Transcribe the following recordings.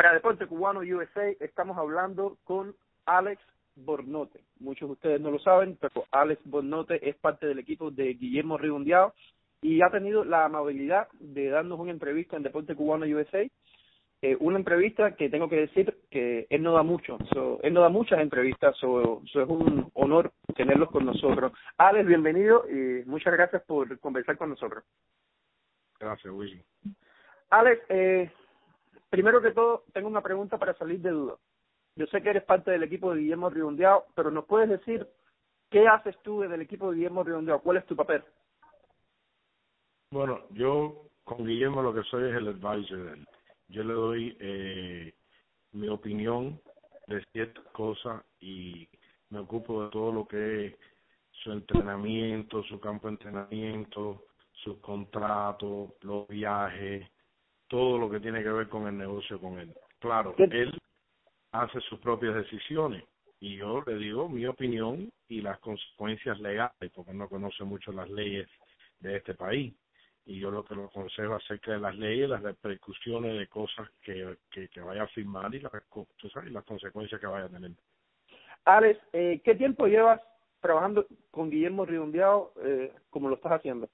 Para Deporte Cubano USA estamos hablando con Alex Bornote. Muchos de ustedes no lo saben, pero Alex Bornote es parte del equipo de Guillermo Redondeado y ha tenido la amabilidad de darnos una entrevista en Deporte Cubano USA. Eh, una entrevista que tengo que decir que él no da mucho, él no da muchas entrevistas, so, es un honor tenerlos con nosotros. Alex, bienvenido y muchas gracias por conversar con nosotros. Gracias, Willy. Alex, eh, primero que todo, tengo una pregunta para salir de duda. Yo sé que eres parte del equipo de Guillermo Redondeado, pero ¿nos puedes decir qué haces tú del equipo de Guillermo Redondeado? ¿Cuál es tu papel? Bueno, yo con Guillermo lo que soy es el advisor. Yo le doy eh, mi opinión de ciertas cosas y me ocupo de todo lo que es su entrenamiento, su campo de entrenamiento, sus contratos, los viajes, todo lo que tiene que ver con el negocio con él. Claro, él hace sus propias decisiones y yo le digo mi opinión y las consecuencias legales, porque no conoce mucho las leyes de este país y yo lo que lo aconsejo acerca de las leyes, las repercusiones de cosas que, que, vaya a firmar y, las y las consecuencias que vaya a tener. Alex, eh, ¿qué tiempo llevas trabajando con Guillermo Redondeado eh, como lo estás haciendo?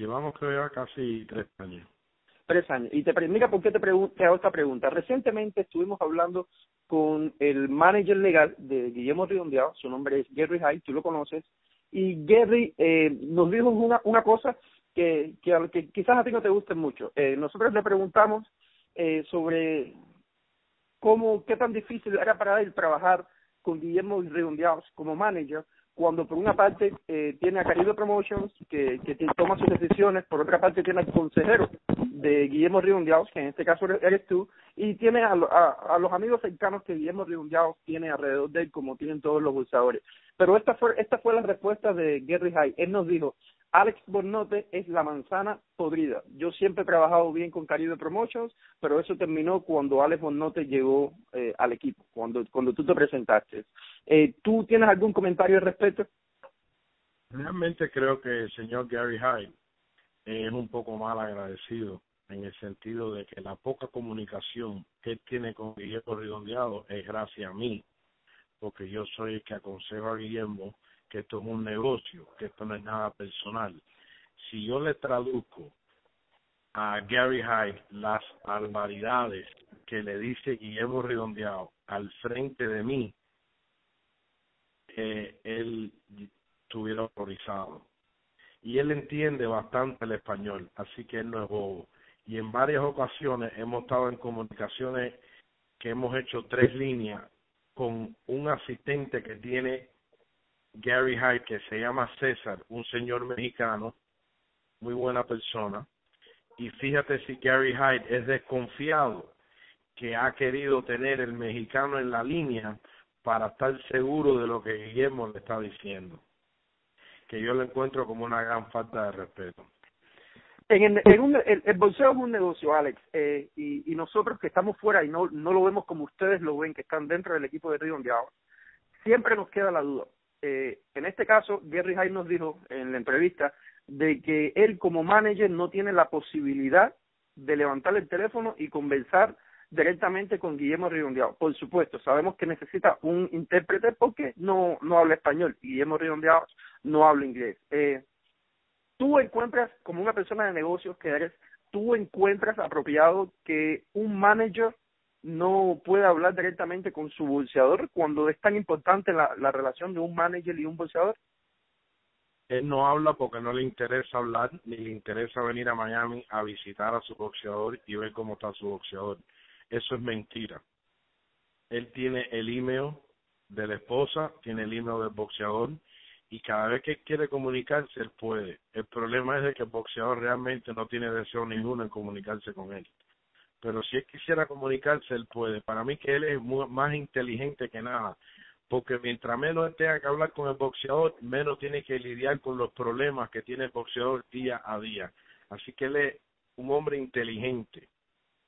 Llevamos creo ya casi tres años. Tres años. Y te mira por qué te, te hago esta pregunta. Recientemente estuvimos hablando con el manager legal de Guillermo Redondeado, su nombre es Gary Hyde, tú lo conoces, y Gary eh, nos dijo una, una cosa que, que, que quizás a ti no te guste mucho. Eh, nosotros le preguntamos eh, sobre cómo, qué tan difícil era para él trabajar con Guillermo Redondeados como manager, cuando por una parte eh, tiene a Caribe Promotions, que, que toma sus decisiones, por otra parte tiene al consejero de Guillermo Redondeados, que en este caso eres tú, y tiene a, a, los amigos cercanos que Guillermo Redondeados tiene alrededor de él, como tienen todos los bolsadores. Pero esta fue, esta fue la respuesta de Gary High. Él nos dijo, Alex Bornote es la manzana podrida. Yo siempre he trabajado bien con Caribe Promotions, pero eso terminó cuando Alex Bornote llegó eh, al equipo, cuando, cuando tú te presentaste. Eh, ¿Tú tienes algún comentario al respecto? Realmente creo que el señor Gary Hyde es un poco mal agradecido en el sentido de que la poca comunicación que él tiene con Guillermo Redondeado es gracias a mí, porque yo soy el que aconsejo a Guillermo que esto es un negocio, que esto no es nada personal. Si yo le traduzco a Gary Hyde las barbaridades que le dice Guillermo Redondeado al frente de mí, eh, él estuviera horrorizado. Y él entiende bastante el español, así que él no es bobo. Y en varias ocasiones hemos estado en comunicaciones que hemos hecho tres líneas con un asistente que tiene Gary Hyde, que se llama César, un señor mexicano, muy buena persona. Y fíjate si Gary Hyde es desconfiado que ha querido tener el mexicano en la línea para estar seguro de lo que Guillermo le está diciendo. Que yo lo encuentro como una gran falta de respeto. En, en un, el, el, bolseo es un negocio, Alex, eh, y, nosotros que estamos fuera y no, no lo vemos como ustedes lo ven, que están dentro del equipo de Río siempre nos queda la duda eh, en este caso, Gary Hyde nos dijo en la entrevista de que él como manager no tiene la posibilidad de levantar el teléfono y conversar directamente con Guillermo Redondeado. Por supuesto, sabemos que necesita un intérprete porque no, no habla español. Guillermo Redondeado no habla inglés. Eh, tú encuentras, como una persona de negocios que eres, tú encuentras apropiado que un manager no puede hablar directamente con su bolseador cuando es tan importante la, la relación de un manager y un bolseador? Él no habla porque no le interesa hablar, ni le interesa venir a Miami a visitar a su boxeador y ver cómo está su boxeador. Eso es mentira. Él tiene el email de la esposa, tiene el email del boxeador y cada vez que quiere comunicarse, él puede. El problema es de que el boxeador realmente no tiene deseo ninguno en comunicarse con él pero si él quisiera comunicarse, él puede. Para mí que él es más inteligente que nada, porque mientras menos tenga que hablar con el boxeador, menos tiene que lidiar con los problemas que tiene el boxeador día a día. Así que él es un hombre inteligente.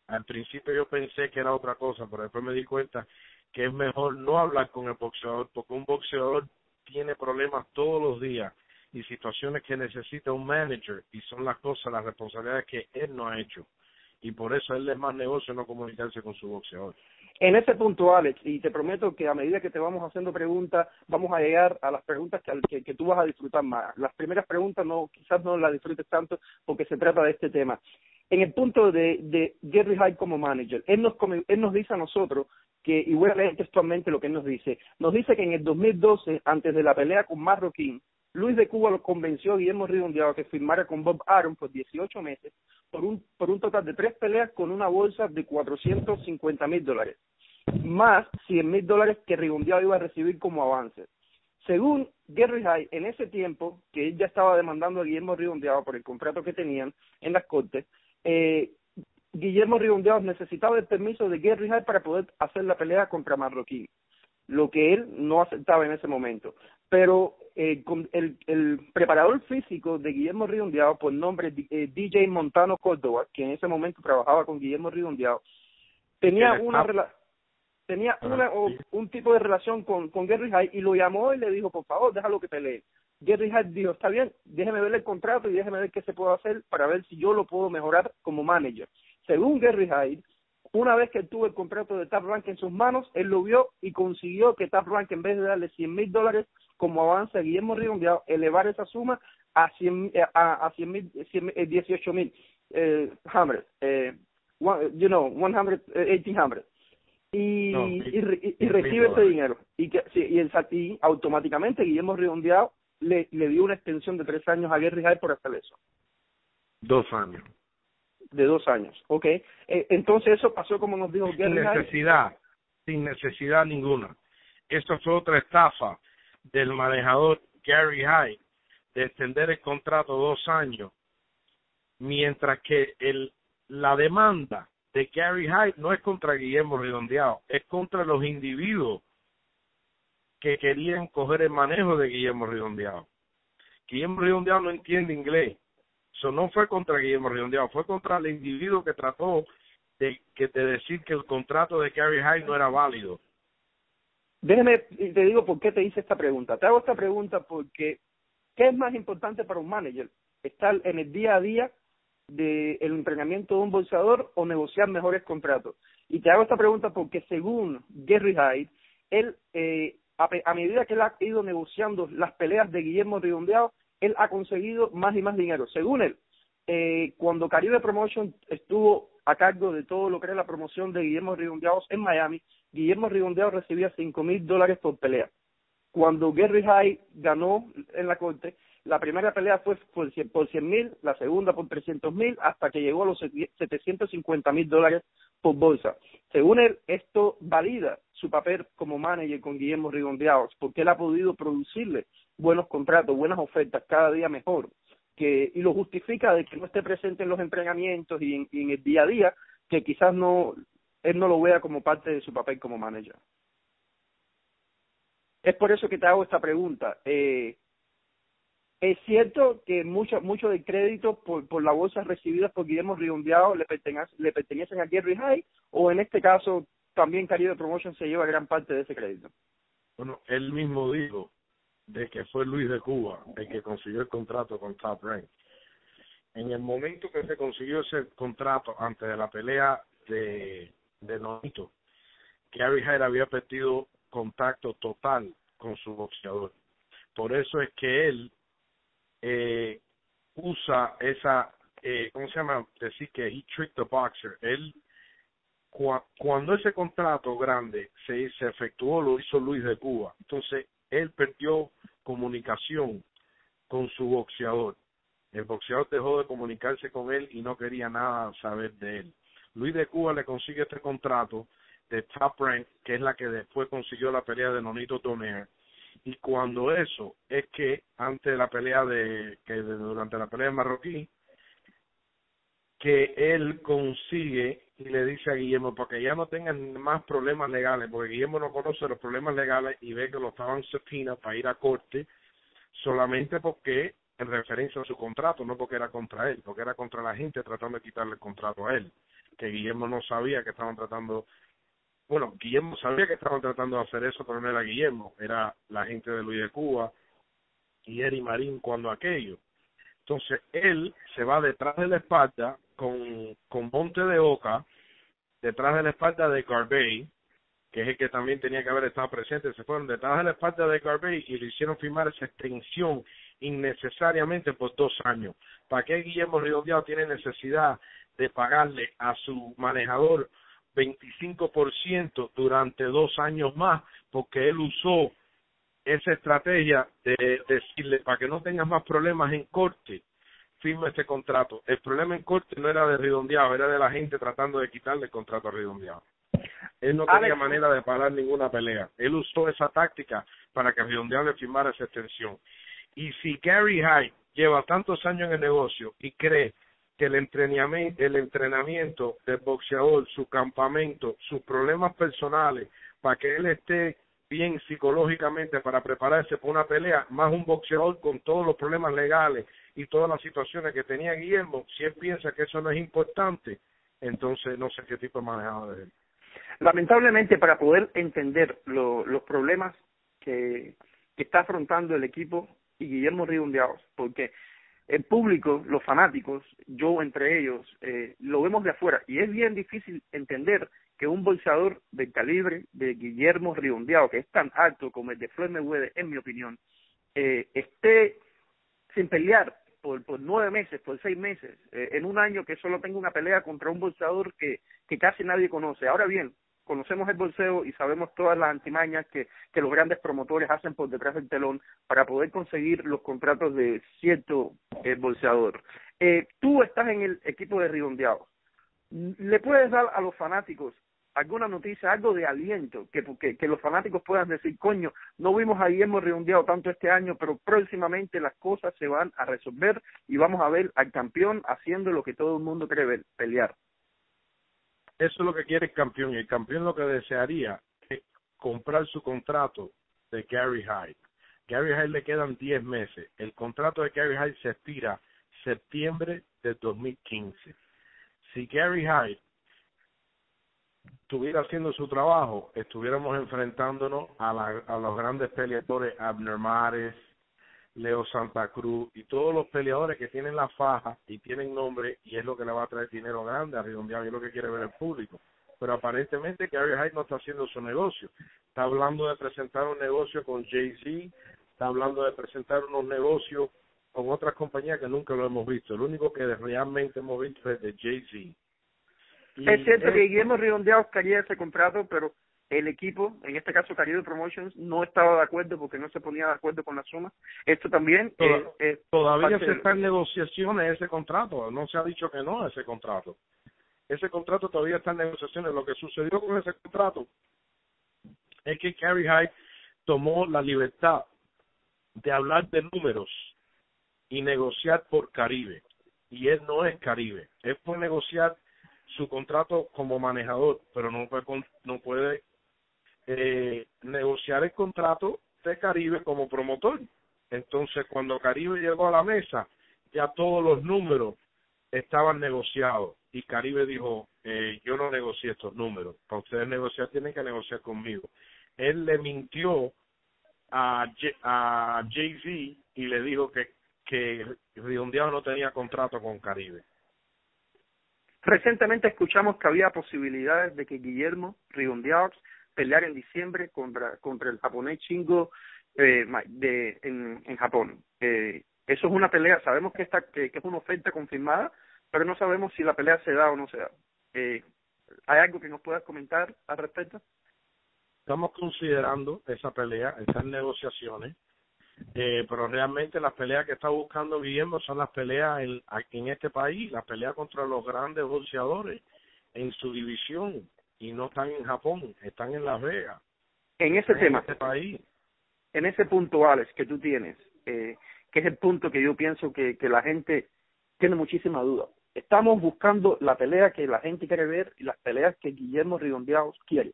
Al principio yo pensé que era otra cosa, pero después me di cuenta que es mejor no hablar con el boxeador, porque un boxeador tiene problemas todos los días y situaciones que necesita un manager y son las cosas, las responsabilidades que él no ha hecho y por eso él es más negocio no comunicarse con su boxeador. En ese punto, Alex, y te prometo que a medida que te vamos haciendo preguntas, vamos a llegar a las preguntas que, que, tú vas a disfrutar más. Las primeras preguntas no, quizás no las disfrutes tanto porque se trata de este tema. En el punto de, de Gary Hyde como manager, él nos, él nos dice a nosotros que, y voy a leer textualmente lo que él nos dice, nos dice que en el 2012, antes de la pelea con Marroquín, Luis de Cuba lo convenció a Guillermo Ridondeado que firmara con Bob Aaron por 18 meses por un, total de tres peleas con una bolsa de 450 mil dólares, más 100 mil dólares que Ridondeado iba a recibir como avance. Según Gary High, en ese tiempo, que él ya estaba demandando a Guillermo Ridondeado por el contrato que tenían en las cortes, eh, Guillermo Ridondeado necesitaba el permiso de Gary High para poder hacer la pelea contra Marroquín, lo que él no aceptaba en ese momento. Pero eh, el, el, preparador físico de Guillermo Ridondeado, por nombre eh, DJ Montano Córdoba, que en ese momento trabajaba con Guillermo Ridondeado, tenía una tenía una, un tipo de relación con, con Gary High y lo llamó y le dijo, por favor, déjalo que pelee. Gary High dijo, está bien, déjeme ver el contrato y déjeme ver qué se puede hacer para ver si yo lo puedo mejorar como manager. Según Gary Hyde, una vez que tuvo el contrato de Tap Rank en sus manos, él lo vio y consiguió que Tap Rank, en vez de darle 100 mil dólares como avance a Guillermo Ridondeado, elevar esa suma a 100 eh, a, a 100 mil, 18 eh, mil eh, eh, you know, 100, 1800. Y, y, y, recibe ese dinero. Y, que, sí, y, el, y automáticamente Guillermo Ridondeado le, le dio una extensión de tres años a Gary Hyde por hacer eso. Dos años de dos años, ¿ok? Eh, entonces eso pasó como nos dijo Sin necesidad, sin necesidad ninguna. Esto fue otra estafa del manejador Gary Hyde de extender el contrato dos años, mientras que el, la demanda de Gary Hyde no es contra Guillermo Redondeado, es contra los individuos que querían coger el manejo de Guillermo Redondeado. Guillermo Redondeado no entiende inglés, eso no fue contra Guillermo Redondeado, fue contra el individuo que trató de, que, de decir que el contrato de Gary Hyde no era válido. Déjeme, te digo por qué te hice esta pregunta. Te hago esta pregunta porque, ¿qué es más importante para un manager? ¿Estar en el día a día del entrenamiento de un bolsador o negociar mejores contratos? Y te hago esta pregunta porque según Gary Hyde, él, eh, a, a, medida que él ha ido negociando las peleas de Guillermo Redondeado, él ha conseguido más y más dinero. Según él, eh, cuando Caribe Promotion estuvo a cargo de todo lo que era la promoción de Guillermo Ridondeados en Miami, Guillermo Ridondeados recibía cinco mil dólares por pelea. Cuando Gary High ganó en la corte, la primera pelea fue por cien mil, la segunda por trescientos mil, hasta que llegó a los setecientos cincuenta mil dólares por bolsa. Según él, esto valida su papel como manager con Guillermo Ridondeados, porque él ha podido producirle buenos contratos, buenas ofertas, cada día mejor, que, y lo justifica de que no esté presente en los entrenamientos y en, el día a día, que quizás no, él no lo vea como parte de su papel como manager. Es por eso que te hago esta pregunta. Eh, ¿Es cierto que mucho, mucho del crédito por, las bolsas recibidas por Guillermo Rigondeado le, pertenecen, le pertenecen a Gary High o en este caso también Caribe Promotion se lleva gran parte de ese crédito? Bueno, él mismo dijo de que fue Luis de Cuba el que consiguió el contrato con Top Rank. En el momento que se consiguió ese contrato antes de la pelea de, de Nonito, Gary Hyde había perdido contacto total con su boxeador. Por eso es que él eh, usa esa, eh, ¿cómo se llama? Decir que he tricked the boxer. Él, cuando ese contrato grande se, se efectuó, lo hizo Luis de Cuba. Entonces, él perdió comunicación con su boxeador. El boxeador dejó de comunicarse con él y no quería nada saber de él. Luis de Cuba le consigue este contrato de Top Rank, que es la que después consiguió la pelea de Nonito Donaire. Y cuando eso es que antes de la pelea de, que durante la pelea de Marroquí, que él consigue y le dice a Guillermo, porque ya no tengan más problemas legales, porque Guillermo no conoce los problemas legales y ve que lo estaban subpoena para ir a corte solamente porque en referencia a su contrato, no porque era contra él, porque era contra la gente tratando de quitarle el contrato a él, que Guillermo no sabía que estaban tratando, bueno, Guillermo sabía que estaban tratando de hacer eso, pero no era Guillermo, era la gente de Luis de Cuba y Eri Marín cuando aquello. Entonces él se va detrás de la espalda con, con Monte de Oca, detrás de la espalda de Garbey, que es el que también tenía que haber estado presente, se fueron detrás de la espalda de Garbey y le hicieron firmar esa extensión innecesariamente por dos años. ¿Para qué Guillermo Redondeado tiene necesidad de pagarle a su manejador 25% durante dos años más? Porque él usó esa estrategia de decirle, para que no tengas más problemas en corte, firma este contrato. El problema en corte no era de Redondeado, era de la gente tratando de quitarle el contrato a Redondeado. Él no tenía manera de parar ninguna pelea. Él usó esa táctica para que Redondeado le firmara esa extensión. Y si Gary Hyde lleva tantos años en el negocio y cree que el entrenamiento, el entrenamiento del boxeador, su campamento, sus problemas personales, para que él esté bien psicológicamente para prepararse para una pelea, más un boxeador con todos los problemas legales y todas las situaciones que tenía Guillermo, si él piensa que eso no es importante, entonces no sé qué tipo de manejado de él. Lamentablemente, para poder entender los problemas que, está afrontando el equipo y Guillermo Ridondeados, porque el público, los fanáticos, yo entre ellos, eh, lo vemos de afuera y es bien difícil entender que un bolseador del calibre de Guillermo Ridondeado, que es tan alto como el de Floyd Mayweather, en mi opinión, eh, esté sin pelear por, por nueve meses, por seis meses, eh, en un año que solo tenga una pelea contra un bolseador que, que casi nadie conoce. Ahora bien, conocemos el bolseo y sabemos todas las antimañas que, que los grandes promotores hacen por detrás del telón para poder conseguir los contratos de cierto eh, bolseador. Eh, tú estás en el equipo de Ridondeados. ¿Le puedes dar a los fanáticos alguna noticia, algo de aliento, que, que, que los fanáticos puedan decir, coño, no vimos a Guillermo redondeado tanto este año, pero próximamente las cosas se van a resolver y vamos a ver al campeón haciendo lo que todo el mundo quiere ver, pelear. Eso es lo que quiere el campeón y el campeón lo que desearía es comprar su contrato de Gary Hyde. Gary Hyde le quedan 10 meses. El contrato de Gary Hyde se expira septiembre de 2015. Si Gary Hyde estuviera haciendo su trabajo, estuviéramos enfrentándonos a, la, los grandes peleadores Abner Mares, Leo Santa Cruz y todos los peleadores que tienen la faja y tienen nombre y es lo que le va a traer dinero grande a redondeado y es lo que quiere ver el público. Pero aparentemente Gary Hyde no está haciendo su negocio. Está hablando de presentar un negocio con Jay-Z, está hablando de presentar unos negocios con otras compañías que nunca lo hemos visto. El único que realmente hemos visto es de Jay-Z es cierto que Guillermo Redondeado quería ese contrato, pero el equipo, en este caso Caribe Promotions, no estaba de acuerdo porque no se ponía de acuerdo con la suma. Esto también todavía se está en negociaciones ese contrato, no se ha dicho que no a ese contrato. Ese contrato todavía está en negociaciones. Lo que sucedió con ese contrato es que Carrie Hyde tomó la libertad de hablar de números y negociar por Caribe. Y él no es Caribe. Él fue negociar su contrato como manejador, pero no puede, no puede eh, negociar el contrato de Caribe como promotor. Entonces, cuando Caribe llegó a la mesa, ya todos los números estaban negociados y Caribe dijo, eh, yo no negocié estos números, para ustedes negociar tienen que negociar conmigo. Él le mintió a, a Jay-Z y le dijo que, que Redondeado no tenía contrato con Caribe. Recientemente escuchamos que había posibilidades de que Guillermo Rigondeaux peleara en diciembre contra, contra el japonés Chingo eh, de, en, en Japón. Eh, eso es una pelea, sabemos que, está, que, es una oferta confirmada, pero no sabemos si la pelea se da o no se da. Eh, ¿Hay algo que nos puedas comentar al respecto? Estamos considerando esa pelea, esas negociaciones. Eh, pero realmente las peleas que está buscando Guillermo son las peleas en, en este país, las peleas contra los grandes boxeadores en su división y no están en Japón, están en Las Vegas. En ese tema, este país. en ese punto, Alex, que tú tienes, eh, que es el punto que yo pienso que, que la gente tiene muchísima duda. Estamos buscando la pelea que la gente quiere ver y las peleas que Guillermo Ridondeados quiere.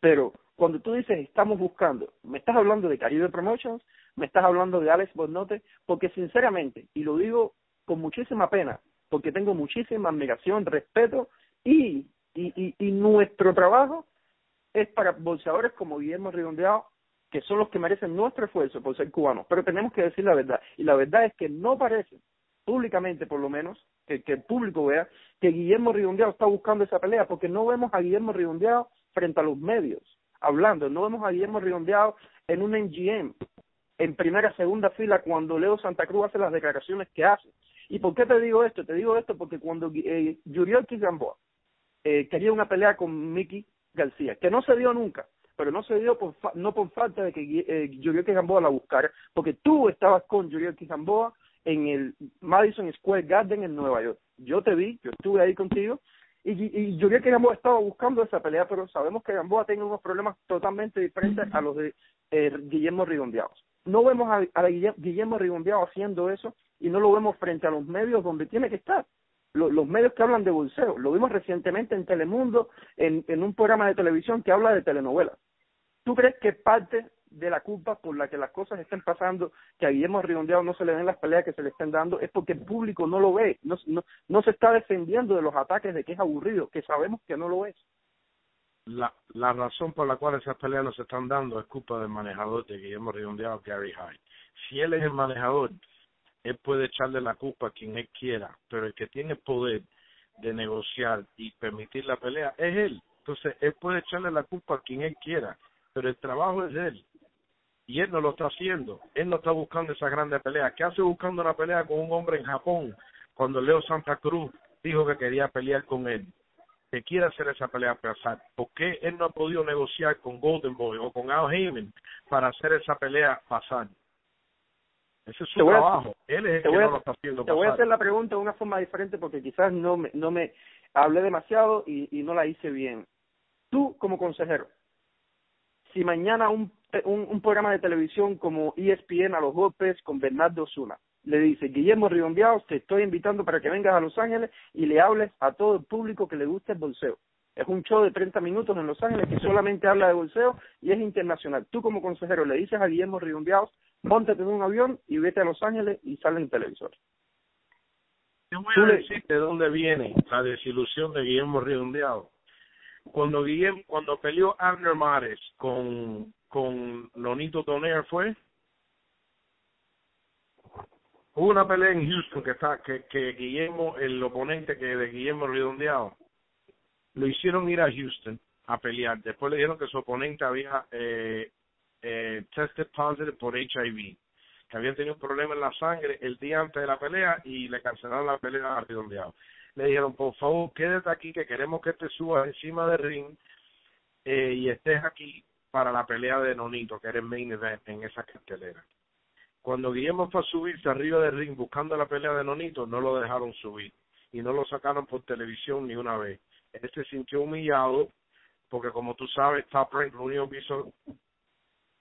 Pero cuando tú dices estamos buscando, me estás hablando de Caribe Promotions, me estás hablando de Alex Bornote, porque sinceramente, y lo digo con muchísima pena, porque tengo muchísima admiración, respeto y, y, nuestro trabajo es para bolseadores como Guillermo Redondeado, que son los que merecen nuestro esfuerzo por ser cubanos, pero tenemos que decir la verdad, y la verdad es que no parece públicamente por lo menos, que, el público vea que Guillermo Ridondeado está buscando esa pelea, porque no vemos a Guillermo Ridondeado frente a los medios hablando, no vemos a Guillermo Ridondeado en un NGM, en primera, segunda fila, cuando Leo Santa Cruz hace las declaraciones que hace. ¿Y por qué te digo esto? Te digo esto porque cuando eh, Yuriel Gamboa eh, quería una pelea con Mickey García, que no se dio nunca, pero no se dio por no por falta de que eh, Yuriel Gamboa la buscara, porque tú estabas con Yuriel Gamboa en el Madison Square Garden en Nueva York. Yo te vi, yo estuve ahí contigo, y, y Gamboa estaba buscando esa pelea, pero sabemos que Gamboa tiene unos problemas totalmente diferentes a los de eh, Guillermo Ridondeados. No vemos a, a Guillermo Ridondeado haciendo eso y no lo vemos frente a los medios donde tiene que estar. Los, medios que hablan de bolseo, lo vimos recientemente en Telemundo, en, un programa de televisión que habla de telenovelas. ¿Tú crees que parte de la culpa por la que las cosas estén pasando, que a Guillermo Ridondeado no se le den las peleas que se le estén dando, es porque el público no lo ve, no, no, no se está defendiendo de los ataques de que es aburrido, que sabemos que no lo es la, la razón por la cual esas peleas no se están dando es culpa del manejador de Guillermo Redondeado, Gary Hyde. Si él es el manejador, él puede echarle la culpa a quien él quiera, pero el que tiene poder de negociar y permitir la pelea es él. Entonces, él puede echarle la culpa a quien él quiera, pero el trabajo es de él. Y él no lo está haciendo. Él no está buscando esa grande pelea. ¿Qué hace buscando una pelea con un hombre en Japón cuando Leo Santa Cruz dijo que quería pelear con él? Que quiere hacer esa pelea pasar. ¿Por qué él no ha podido negociar con Golden Boy o con Al Heyman para hacer esa pelea pasar? Ese es su trabajo. él es el que no lo está haciendo Te voy a hacer la pregunta de una forma diferente porque quizás no me, no me hablé demasiado y, y no la hice bien. Tú, como consejero, si mañana un, un, un programa de televisión como ESPN a los golpes con Bernardo Osuna le dice, Guillermo Riondeados, te estoy invitando para que vengas a Los Ángeles y le hables a todo el público que le guste el bolseo. Es un show de 30 minutos en Los Ángeles que solamente habla de bolseo y es internacional. Tú como consejero le dices a Guillermo Riondeados, póntate en un avión y vete a Los Ángeles y sale en televisor. Yo voy a de dónde viene la desilusión de Guillermo Riondeados. Cuando Guillermo, cuando peleó Abner Mares con, con Lonito Toner fue Hubo una pelea en Houston que está que, que Guillermo, el oponente que de Guillermo Redondeado, lo hicieron ir a Houston a pelear. Después le dijeron que su oponente había eh, eh, tested positive por HIV, que habían tenido un problema en la sangre el día antes de la pelea y le cancelaron la pelea a Redondeado. Le dijeron, por favor, quédate aquí que queremos que te subas encima del ring eh, y estés aquí para la pelea de Nonito, que era el main event en esa cartelera. Cuando Guillermo fue a subirse arriba del ring buscando la pelea de Nonito, no lo dejaron subir. Y no lo sacaron por televisión ni una vez. Él se sintió humillado porque como tú sabes, Top Rank lo único que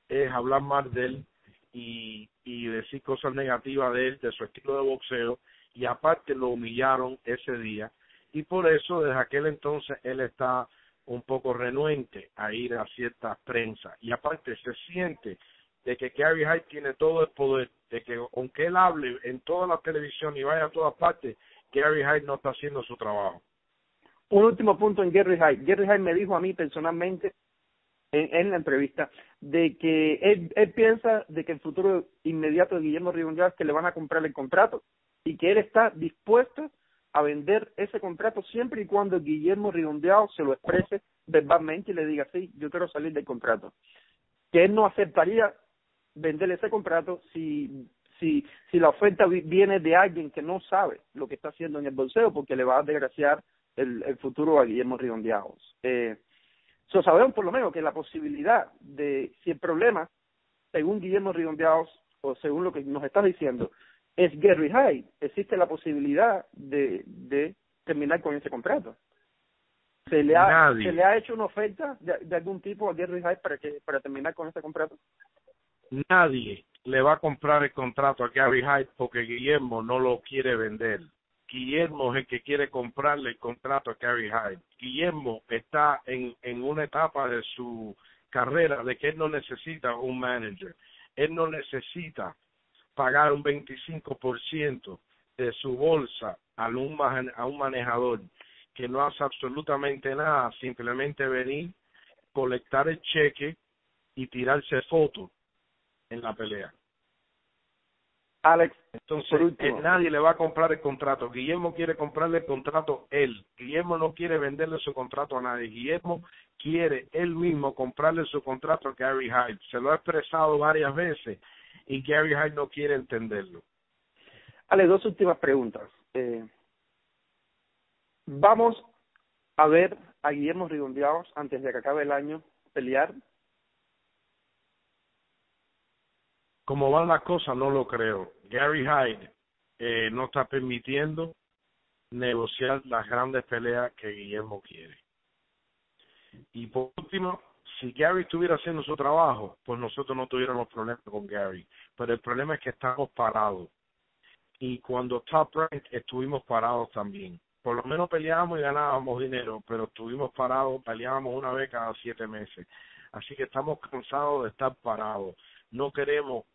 es hablar mal de él y, y decir cosas negativas de él, de su estilo de boxeo y aparte lo humillaron ese día. Y por eso desde aquel entonces él está un poco renuente a ir a ciertas prensas. Y aparte se siente de que Gary Hyde tiene todo el poder, de que aunque él hable en toda la televisión y vaya a todas partes, Gary Hyde no está haciendo su trabajo. Un último punto en Gary Hyde. Gary Hyde me dijo a mí personalmente en, en la entrevista de que él, piensa de que el futuro inmediato de Guillermo Rivera es que le van a comprar el contrato y que él está dispuesto a vender ese contrato siempre y cuando Guillermo Ridondeado se lo exprese verbalmente y le diga, sí, yo quiero salir del contrato. Que él no aceptaría venderle ese contrato si si si la oferta viene de alguien que no sabe lo que está haciendo en el bolseo porque le va a desgraciar el, el futuro a Guillermo Ridondeados. Eh, so sabemos por lo menos que la posibilidad de si el problema según Guillermo Ridondeados o según lo que nos está diciendo es Gary Hyde, existe la posibilidad de, de terminar con ese contrato. ¿Se le, ha, ¿Se le ha hecho una oferta de, de algún tipo a Gary Hyde para, que, para terminar con ese contrato? Nadie le va a comprar el contrato a Gary Hyde porque Guillermo no lo quiere vender. Guillermo es el que quiere comprarle el contrato a Gary Hyde. Guillermo está en, en una etapa de su carrera de que él no necesita un manager. Él no necesita pagar un 25% de su bolsa a un, a un manejador que no hace absolutamente nada, simplemente venir, colectar el cheque y tirarse fotos en la pelea. Alex, entonces nadie le va a comprar el contrato. Guillermo quiere comprarle el contrato él. Guillermo no quiere venderle su contrato a nadie. Guillermo quiere él mismo comprarle su contrato a Gary Hyde. Se lo ha expresado varias veces y Gary Hyde no quiere entenderlo. Ale, dos últimas preguntas. Eh, vamos a ver a Guillermo Rigondeados antes de que acabe el año pelear como van las cosas, no lo creo. Gary Hyde eh, no está permitiendo negociar las grandes peleas que Guillermo quiere. Y por último, si Gary estuviera haciendo su trabajo, pues nosotros no tuviéramos problemas con Gary. Pero el problema es que estamos parados. Y cuando Top Rank estuvimos parados también. Por lo menos peleábamos y ganábamos dinero, pero estuvimos parados, peleábamos una vez cada siete meses. Así que estamos cansados de estar parados. No queremos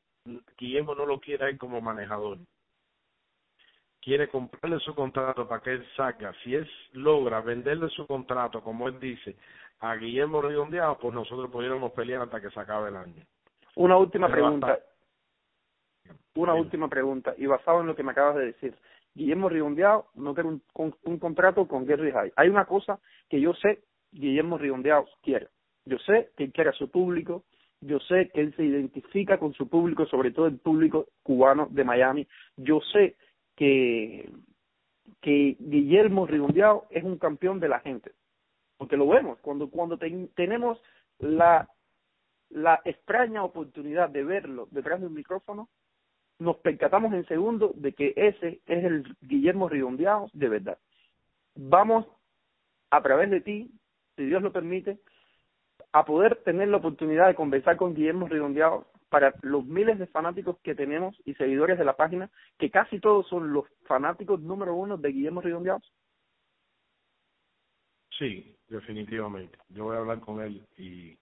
Guillermo no lo quiere él como manejador. Quiere comprarle su contrato para que él saca. Si él logra venderle su contrato, como él dice, a Guillermo Redondeado, pues nosotros pudiéramos pelear hasta que se acabe el año. Una última pregunta. Una última pregunta, y basado en lo que me acabas de decir. Guillermo Redondeado no quiere un, un, contrato con Gary High. Hay una cosa que yo sé Guillermo Redondeado quiere. Yo sé que quiere a su público, yo sé que él se identifica con su público, sobre todo el público cubano de Miami. Yo sé que, Guillermo Rigondeado es un campeón de la gente, porque lo vemos, cuando, cuando tenemos la, la extraña oportunidad de verlo detrás de un micrófono, nos percatamos en segundo de que ese es el Guillermo Rigondeado de verdad. Vamos a través de ti, si Dios lo permite, a poder tener la oportunidad de conversar con Guillermo Redondeado para los miles de fanáticos que tenemos y seguidores de la página, que casi todos son los fanáticos número uno de Guillermo Redondeado? Sí, definitivamente. Yo voy a hablar con él y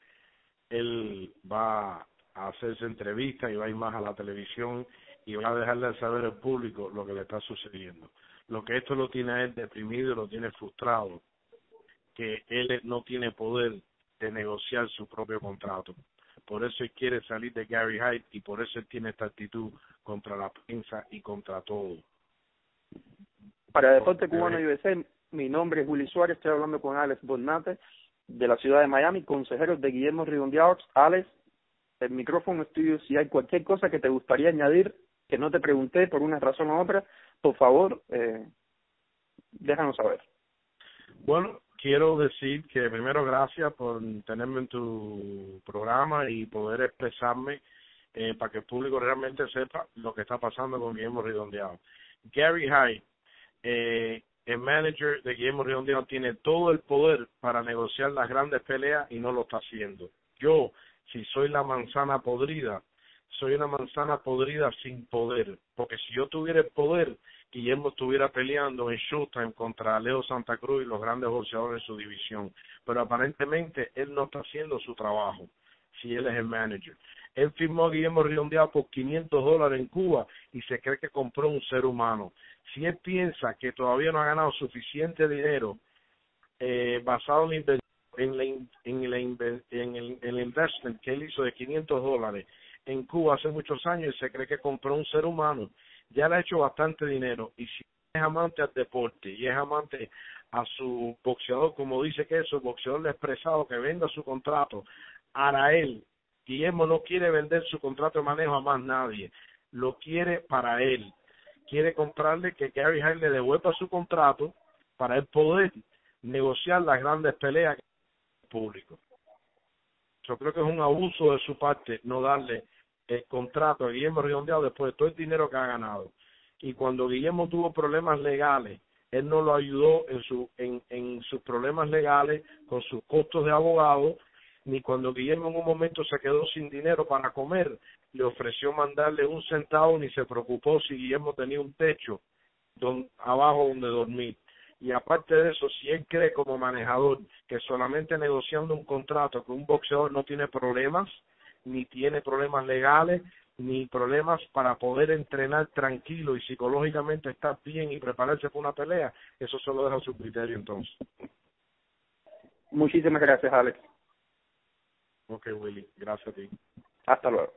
él va a hacerse entrevista y va a ir más a la televisión y va a dejarle de saber al público lo que le está sucediendo. Lo que esto lo tiene a él deprimido lo tiene frustrado, que él no tiene poder de negociar su propio contrato. Por eso él quiere salir de Gary Hyde y por eso él tiene esta actitud contra la prensa y contra todo. Para Deporte Cubano USA, mi nombre es Willy Suárez, estoy hablando con Alex Bonate de la ciudad de Miami, consejero de Guillermo Ridondiaux. Alex, el micrófono estudio, si hay cualquier cosa que te gustaría añadir que no te pregunté por una razón u otra, por favor, eh, déjanos saber. Bueno, quiero decir que primero gracias por tenerme en tu programa y poder expresarme eh, para que el público realmente sepa lo que está pasando con Guillermo Redondeado. Gary Hyde, eh, el manager de Guillermo Redondeado, tiene todo el poder para negociar las grandes peleas y no lo está haciendo. Yo, si soy la manzana podrida, soy una manzana podrida sin poder, porque si yo tuviera el poder, Guillermo estuviera peleando en Showtime contra Leo Santa Cruz y los grandes boxeadores de su división. Pero aparentemente él no está haciendo su trabajo, si él es el manager. Él firmó a Guillermo Riondeado por 500 dólares en Cuba y se cree que compró un ser humano. Si él piensa que todavía no ha ganado suficiente dinero eh, basado en, el investment que él hizo de 500 dólares en Cuba hace muchos años y se cree que compró un ser humano, ya le ha hecho bastante dinero y si es amante al deporte y es amante a su boxeador, como dice que su boxeador le ha expresado que venda su contrato, para él, Guillermo no quiere vender su contrato de manejo a más nadie, lo quiere para él, quiere comprarle que Gary Hyde le devuelva su contrato para él poder negociar las grandes peleas público. Yo creo que es un abuso de su parte no darle el contrato a Guillermo Redondeado después de todo el dinero que ha ganado. Y cuando Guillermo tuvo problemas legales, él no lo ayudó en, su, en, en sus problemas legales, con sus costos de abogado, ni cuando Guillermo en un momento se quedó sin dinero para comer, le ofreció mandarle un centavo, ni se preocupó si Guillermo tenía un techo don, abajo donde dormir. Y aparte de eso, si él cree como manejador que solamente negociando un contrato con un boxeador no tiene problemas, ni tiene problemas legales, ni problemas para poder entrenar tranquilo y psicológicamente estar bien y prepararse para una pelea, eso solo deja su criterio entonces. Muchísimas gracias, Alex. Ok, Willy, gracias a ti. Hasta luego.